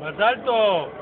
¡Más alto!